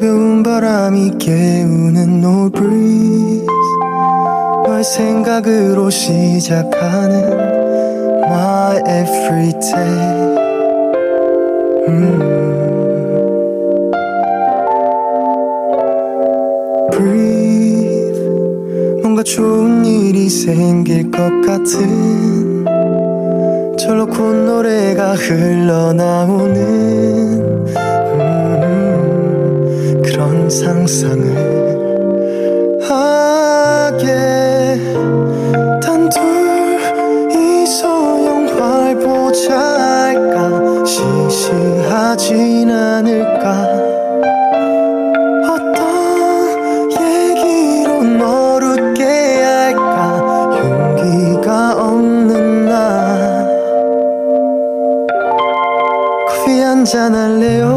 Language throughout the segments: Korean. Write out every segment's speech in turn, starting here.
가벼운 바람이 깨우는 no breeze. 너의 생각으로 시작하는 my every day 음. breathe. 뭔가 좋은 일이 생길 것 같은 절로 곧 노래가 흘러나오는 음, 그런 상상을 하게. 단둘이서 영화를 보자 할까? 시시하진 않을까? 어떤 얘기로 널 할까? 용기가 없는 나 커피 한잔 할래요?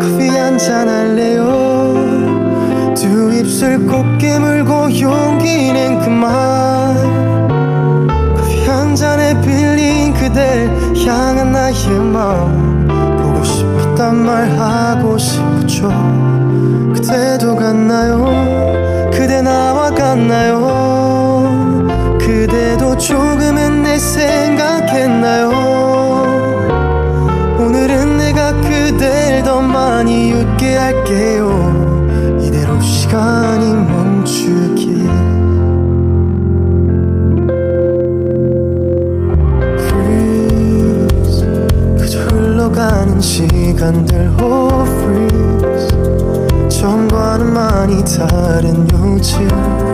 커피 한잔 할래요? 두 입술 꼭 깨물고 용기 낸 그만. 커피 한 잔에 빌린 그댈 향한 나의 마음. 보고 싶단 말 하고 싶죠. 그대도 같나요? 그대 나와 같나요? 그대도 조금은 내 생각했나요 많이 웃게 할게요. 이대로 시간이 멈추길. Freeze. 그저 흘러가는 시간들 oh freeze. 전과는 많이 다른 요즘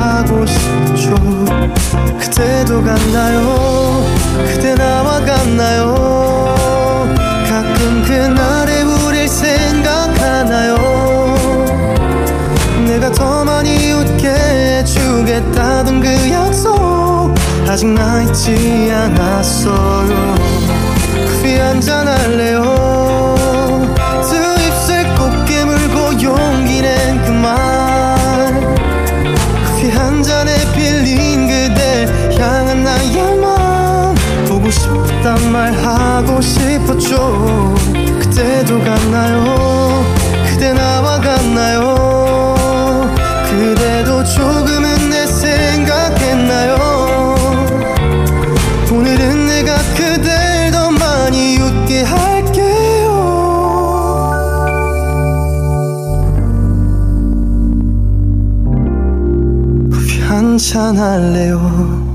그대도 같나요? 그대 나와 같나요? 가끔 그날의 우릴 생각하나요? 내가 더 많이 웃게 해주겠다던 그 약속 아직 나 잊지 않았어요. 커피 한잔 할래요 하고 싶었죠. 그때도 같나요? 그대 나와 같나요? 그대도 조금은 내 생각했나요? 오늘은 내가 그댈 더 많이 웃게 할게요. 한잔 할래요